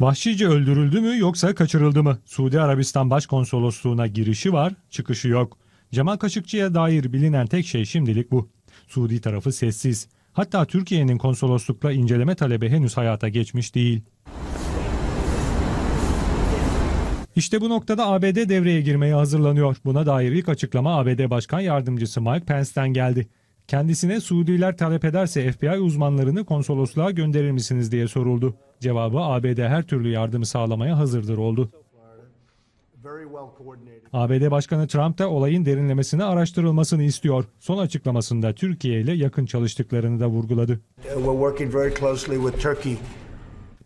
Vahşice öldürüldü mü yoksa kaçırıldı mı? Suudi Arabistan Başkonsolosluğu'na girişi var, çıkışı yok. Cemal Kaşıkçı'ya dair bilinen tek şey şimdilik bu. Suudi tarafı sessiz. Hatta Türkiye'nin konsoloslukla inceleme talebi henüz hayata geçmiş değil. İşte bu noktada ABD devreye girmeye hazırlanıyor. Buna dair ilk açıklama ABD Başkan Yardımcısı Mike Pence'ten geldi. Kendisine Suudiler talep ederse FBI uzmanlarını konsolosluğa gönderir misiniz diye soruldu. Cevabı ABD her türlü yardımı sağlamaya hazırdır oldu. ABD Başkanı Trump da olayın derinlemesine araştırılmasını istiyor. Son açıklamasında Türkiye ile yakın çalıştıklarını da vurguladı.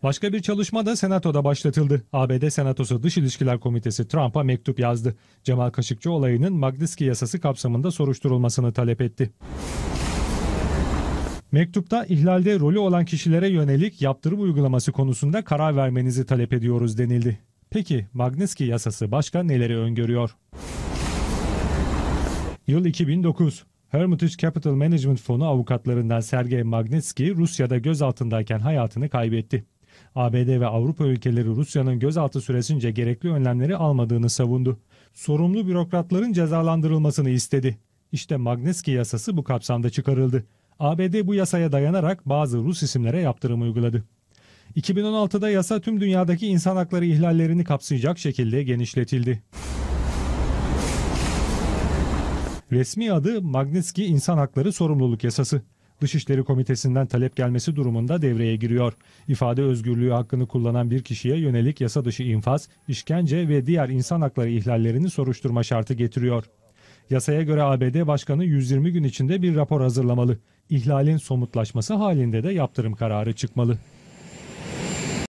Başka bir çalışma da Senato'da başlatıldı. ABD Senatosu Dış İlişkiler Komitesi Trump'a mektup yazdı. Cemal Kaşıkçı olayının Magnitsky yasası kapsamında soruşturulmasını talep etti. Mektupta ihlalde rolü olan kişilere yönelik yaptırım uygulaması konusunda karar vermenizi talep ediyoruz denildi. Peki Magnitsky yasası başka neleri öngörüyor? Yıl 2009. Hermitage Capital Management Fonu avukatlarından Sergey Magnitsky Rusya'da gözaltındayken hayatını kaybetti. ABD ve Avrupa ülkeleri Rusya'nın gözaltı süresince gerekli önlemleri almadığını savundu. Sorumlu bürokratların cezalandırılmasını istedi. İşte Magnitsky yasası bu kapsamda çıkarıldı. ABD bu yasaya dayanarak bazı Rus isimlere yaptırım uyguladı. 2016'da yasa tüm dünyadaki insan hakları ihlallerini kapsayacak şekilde genişletildi. Resmi adı Magnitsky İnsan Hakları Sorumluluk Yasası. Dışişleri Komitesi'nden talep gelmesi durumunda devreye giriyor. İfade özgürlüğü hakkını kullanan bir kişiye yönelik yasa dışı infaz, işkence ve diğer insan hakları ihlallerini soruşturma şartı getiriyor. Yasaya göre ABD Başkanı 120 gün içinde bir rapor hazırlamalı. İhlalin somutlaşması halinde de yaptırım kararı çıkmalı.